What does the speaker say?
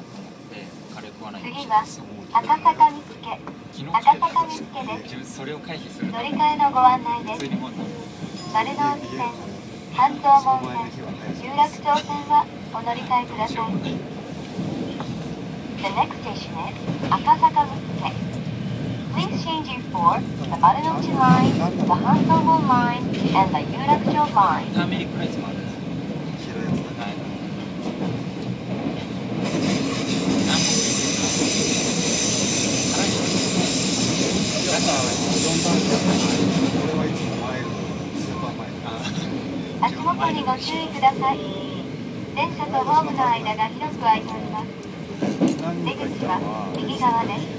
なと思って、カレー食わないように次は赤坂見附赤坂見附ですそれを回避する乗り換えのご案内です丸の内線半蔵門線有楽町線はお乗り換えください The next station is 赤坂見附 Please change you for the Marunouchi line, the Hanzomon line, and the Yurakucho line. ターメリックライスもあるんですよ白いやつだはい何本入れてるか辛いですだから4番車これはいつも前のスーパーマイルドあ足元にご注意ください。電車とホームの間が広く空いております。出口は右側です。